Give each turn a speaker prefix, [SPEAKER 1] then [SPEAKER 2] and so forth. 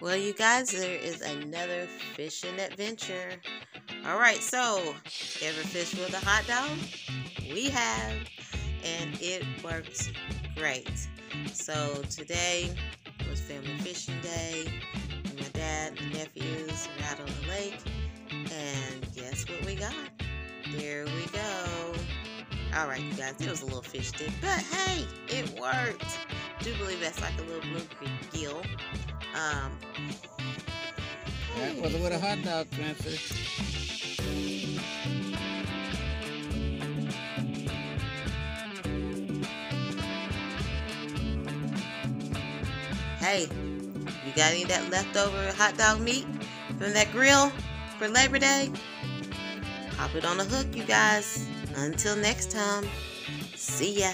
[SPEAKER 1] Well, you guys, there is another fishing adventure. All right, so ever fish with a hot dog? We have, and it works great. So today was family fishing day. And My dad and nephews are out on the lake, and guess what we got? There we go. All right, you guys, it was a little fish stick, but hey, it worked. I do believe that's like a little blue creek gill. Um,
[SPEAKER 2] That was with a hot dog, Spencer.
[SPEAKER 1] hey, you got any of that leftover hot dog meat from that grill for Labor Day? Pop it on a hook, you guys. Until next time, see ya.